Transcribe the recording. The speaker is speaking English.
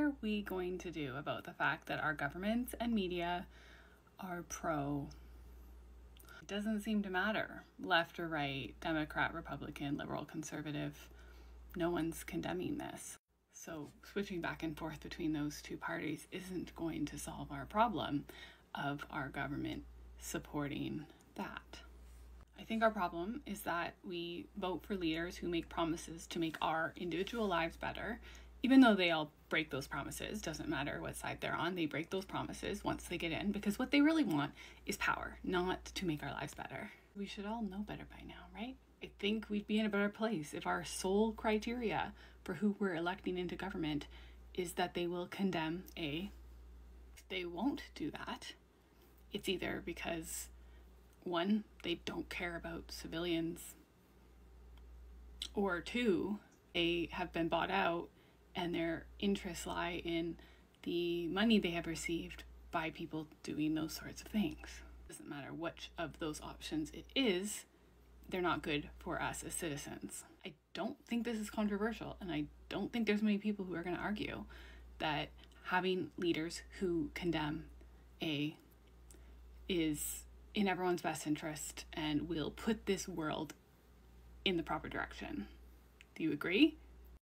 Are we going to do about the fact that our governments and media are pro? It doesn't seem to matter left or right, Democrat, Republican, liberal, conservative. No one's condemning this. So, switching back and forth between those two parties isn't going to solve our problem of our government supporting that. I think our problem is that we vote for leaders who make promises to make our individual lives better, even though they all break those promises. Doesn't matter what side they're on, they break those promises once they get in because what they really want is power, not to make our lives better. We should all know better by now, right? I think we'd be in a better place if our sole criteria for who we're electing into government is that they will condemn A. They won't do that, it's either because one, they don't care about civilians, or two, they have been bought out and their interests lie in the money they have received by people doing those sorts of things. It doesn't matter which of those options it is, they're not good for us as citizens. I don't think this is controversial, and I don't think there's many people who are going to argue that having leaders who condemn A is in everyone's best interest and will put this world in the proper direction. Do you agree?